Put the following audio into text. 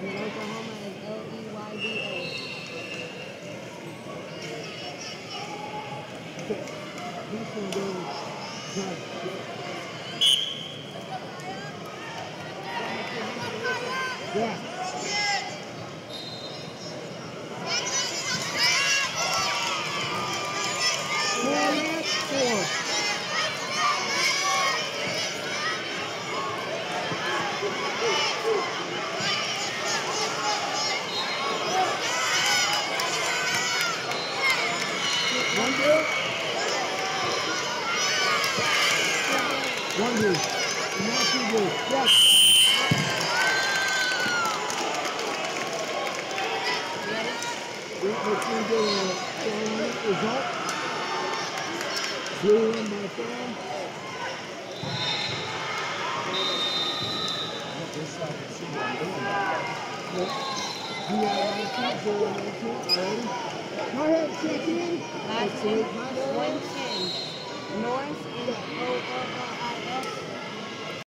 And Oklahoma is L Y D A. This one. Yeah. One good. One good. Now two good. Yes. Yeah, let's see final result. Blue in by four. Yeah. You are on two, zero, one, two, already. Go ahead, check in. Sí.